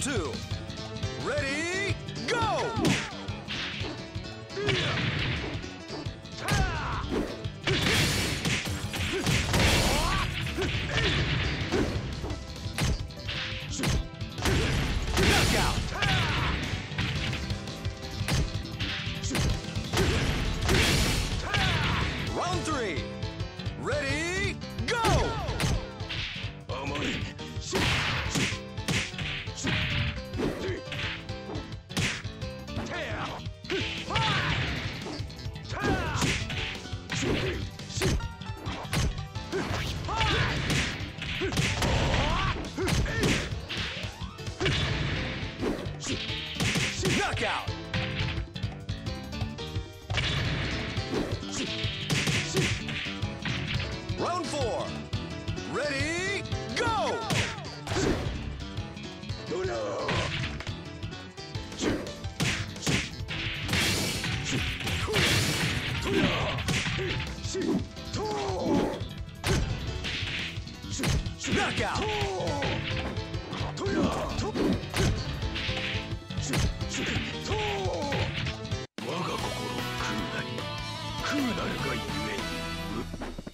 Two. Ready, Knockout! Round four. Ready, go! go! no! Knockout! がゆえに。